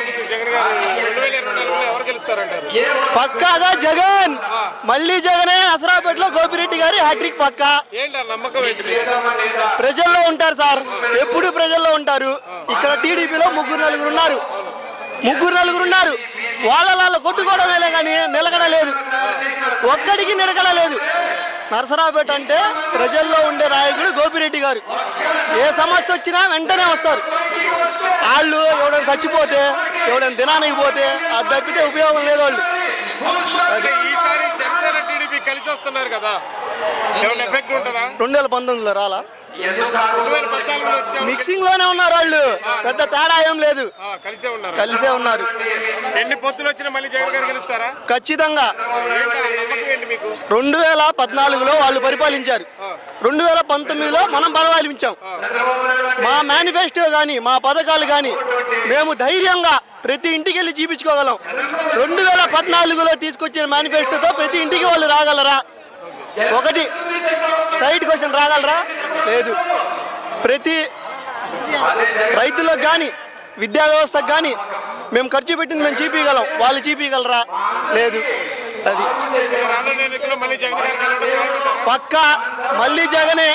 ఉండబోతుంది జగన్ గారు రెండు వేల ఇరవై నాలుగులో ఎవరు గెలుస్తారంటారు? పక్కాగా జగన్. మళ్ళీ జగనే నసరాపేటలో గోపిరెడ్డి గారి హ్యాట్రిక్ పక్కా. నమ్మకం ఏంటి? ప్రజల్లో ఉంటారు సార్. ఎప్పుడు ప్రజల్లో ఉంటారు? ఇక్కడ టీడీపీలో ముగ్గురు నలుగురు ఉన్నారు. ముగ్గురు నలుగురు ఉన్నారు. వాళ్ళ కొట్టుకోవడమేలే కానీ నిలకడ లేదు. ఒక్కడికి నిలకడ లేదు. నరసరావుపేట అంటే ప్రజల్లో ఉండే నాయకుడు గోపిరెడ్డి గారు. ఏ సమస్య వచ్చినా వెంటనే వస్తారు. వాళ్ళు చచ్చిపోతే ఎవడైనా దినానికి పోతే అది తప్పితే ఉపయోగం లేదు వాళ్ళు. ఈసారి జనసేన టీడీపీ కలిసి వస్తున్నారు కదా. ఏమైనా ఎఫెక్ట్ ఉంటుందా? రెండు వేల పంతొమ్మిదిలో రాలా? మిక్సింగ్లోనే ఉన్నారు వాళ్ళు. పెద్ద తేడా ఏం లేదు. కలిసే ఉన్నారు. కలిసే ఉన్నారు. ఎన్ని పొత్తులు వచ్చినా మళ్ళీ జగన్ గారు గెలుస్తారా? ఖచ్చితంగా. మీకు రెండు వేల పద్నాలుగులో వాళ్ళు పరిపాలించారు. రెండు వేల పంతొమ్మిదిలో మనం పరిపాలించాం. మా మేనిఫెస్టో కానీ మా పథకాలు కానీ మేము ధైర్యంగా ప్రతి ఇంటికి వెళ్ళి చూపించుకోగలం. రెండు వేల పద్నాలుగులో తీసుకొచ్చిన మేనిఫెస్టోతో ప్రతి ఇంటికి వాళ్ళు రాగలరా? ఒకటి రైట్ క్వశ్చన్ రాగలరా? లేదు. ప్రతి రైతులకు కానీ విద్యా వ్యవస్థకు కానీ మేము ఖర్చు పెట్టింది మేము చూపించగలం. వాళ్ళు చూపించగలరా? లేదు అది రానున్న ఎన్నికల్లో మళ్ళీ జగన్ గారు గెలవడం ఖాయం. పక్కా మళ్ళీ జగనే